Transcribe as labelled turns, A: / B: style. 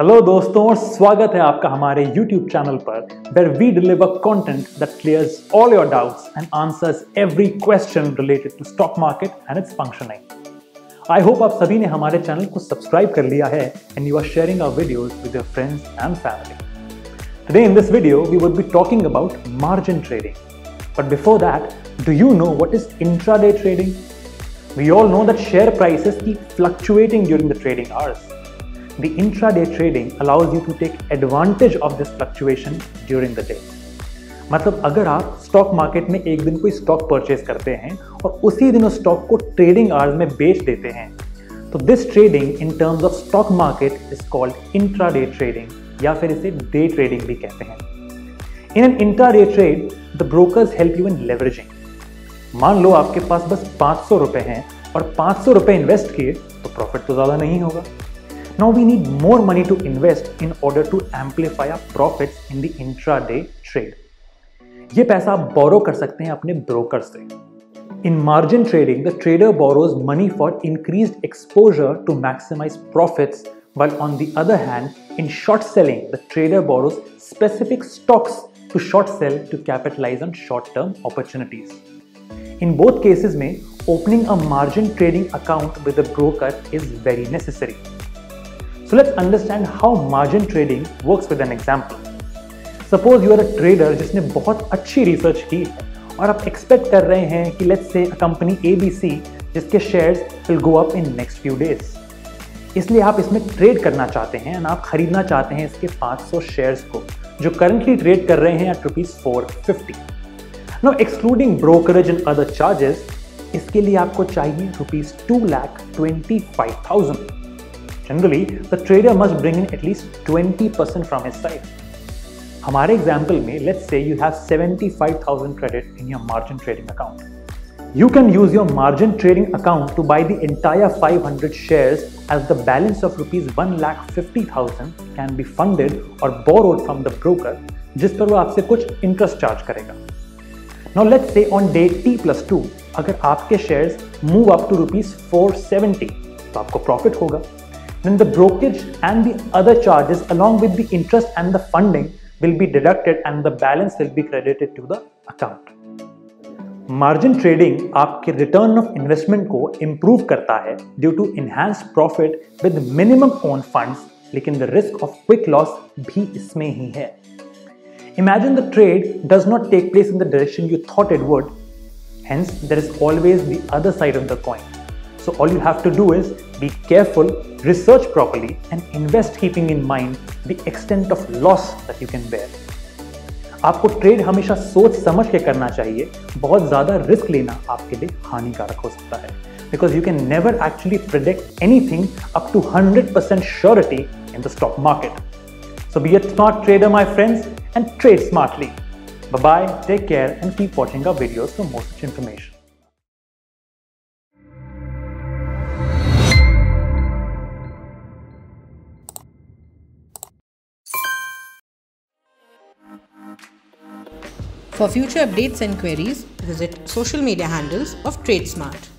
A: Hello दोस्तों, और स्वागत है आपका हमारे यूट्यूब चैनल पर where we deliver content that clear all your doubts and answers every question related to stock market and its functioning I hope आप सभी ने हमारे चैनल को सब्सक्राइब कर लिया है and you are sharing our videos with your friends and family today in this video we would be talking about margin trading but before that do you know what is intraday trading we all know that share prices की fluctuating during the trading hours The intraday trading allows you to take advantage of this fluctuation during the day. मतलब अगर आप stock market में एक दिन कोई stock purchase करते हैं और उसी दिन उस स्टॉक को ट्रेडिंग आवर्स में बेच देते हैं तो this trading in terms of stock market is called intraday trading या फिर इसे डे ट्रेडिंग भी कहते हैं। In an intraday trade the brokers help you in leveraging मान लो आपके पास बस 500 रुपए हैं और 500 रुपए इन्वेस्ट किए तो प्रॉफिट तो ज़्यादा नहीं होगा। Now we need more money to invest in order to amplify our profits in the intraday trade. ये पैसा आप बोरो कर सकते हैं अपने ब्रोकर से In margin trading, the trader borrows money for increased exposure to maximize profits, while on the other hand, in short selling, the trader borrows specific stocks to short sell to capitalize on short term opportunities. In both cases, में opening a margin trading account with a broker is very necessary. So let's understand how margin trading works with an example. Suppose you are a trader जिसने बहुत अच्छी research की है और आप expect कर रहे हैं कि लेट्स से कंपनी ABC जिसके shares will go up in next few days इसलिए आप इसमें ट्रेड करना चाहते हैं और आप खरीदना चाहते हैं इसके 500 शेयर्स को, जो करंटली ट्रेड कर रहे हैं at rupees four fifty no excluding brokerage and other charges इसके लिए आपको चाहिए rupees two lakh twenty five thousand Generally, the trader must bring in at least 20% from his side. हमारे एग्ज़ाम्पल में let's say you have 75,000 credit in your margin trading account. You can use your margin trading account to buy the entire 500 shares as the balance of rupees 1,50,000 can be funded or borrowed from the broker जिस पर वो आपसे कुछ interest charge करेगा Now let's say on day T plus 2 अगर आपके shares move up to rupees 470 तो आपको प्रॉफिट होगा then the brokerage and the other charges along with the interest and the funding will be deducted and the balance will be credited to the account. Margin trading आपके return of investment को improve करता है due to enhanced profit with minimum own funds लेकिन the risk of quick loss भी इसमें ही है Imagine the trade does not take place in the direction you thought it would. Hence, there is always the other side of the coin. So all you have to do is be careful, research properly and invest keeping in mind the extent of loss that you can bear. आपको trade हमेशा सोच समझ के करना चाहिए बहुत ज़्यादा risk लेना आपके लिए हानिकारक हो सकता है because you can never actually predict anything up to 100% surety in the stock market so be a smart trader my friends and trade smartly. Bye bye, take care and keep watching our videos for more such information.
B: For future updates and queries, visit social media handles of TradeSmart.